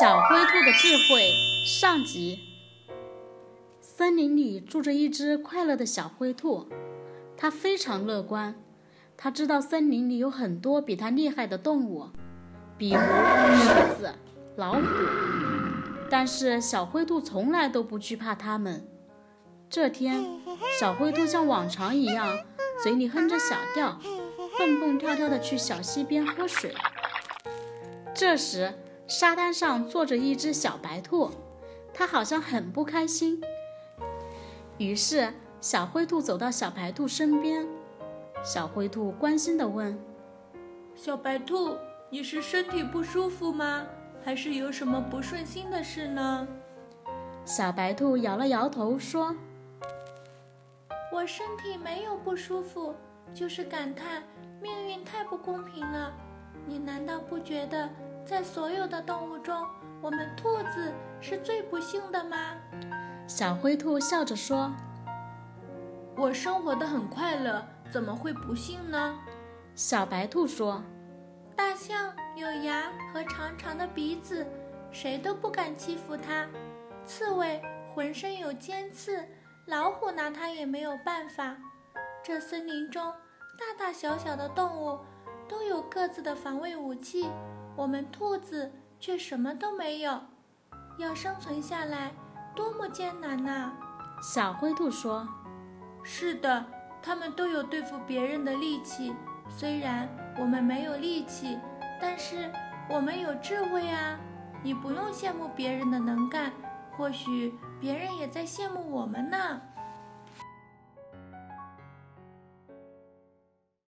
小灰兔的智慧上集。森林里住着一只快乐的小灰兔，它非常乐观。它知道森林里有很多比它厉害的动物，比如狮子、老虎，但是小灰兔从来都不惧怕它们。这天，小灰兔像往常一样，嘴里哼着小调，蹦蹦跳跳地去小溪边喝水。这时，沙滩上坐着一只小白兔，它好像很不开心。于是，小灰兔走到小白兔身边，小灰兔关心地问：“小白兔，你是身体不舒服吗？还是有什么不顺心的事呢？”小白兔摇了摇头说：“我身体没有不舒服，就是感叹命运太不公平了。你难道不觉得？”在所有的动物中，我们兔子是最不幸的吗？小灰兔笑着说：“我生活的很快乐，怎么会不幸呢？”小白兔说：“大象有牙和长长的鼻子，谁都不敢欺负它；刺猬浑身有尖刺，老虎拿它也没有办法。这森林中大大小小的动物都有各自的防卫武器。”我们兔子却什么都没有，要生存下来多么艰难呐！小灰兔说：“是的，它们都有对付别人的力气。虽然我们没有力气，但是我们有智慧啊！你不用羡慕别人的能干，或许别人也在羡慕我们呢。”